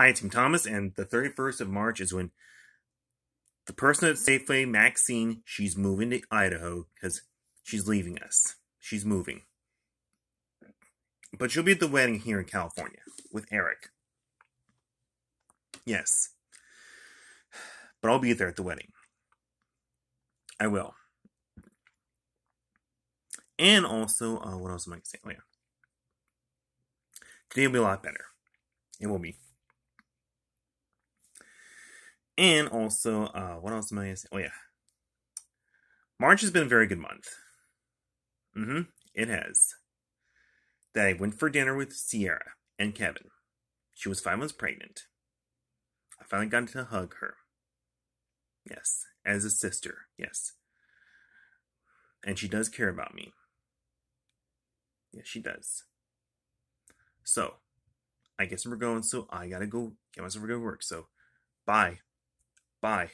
Hi, Team Thomas, and the 31st of March is when the person at Safeway, Maxine, she's moving to Idaho because she's leaving us. She's moving. But she'll be at the wedding here in California with Eric. Yes. But I'll be there at the wedding. I will. And also, uh, what else am I going to say? Oh, yeah. Today will be a lot better. It will be. And also, uh, what else am I going to say? Oh, yeah. March has been a very good month. Mm hmm. It has. That I went for dinner with Sierra and Kevin. She was five months pregnant. I finally got to hug her. Yes, as a sister, yes. And she does care about me. Yes, she does. So, I guess we're going, so I gotta go get myself to go to work. So, bye. Bye.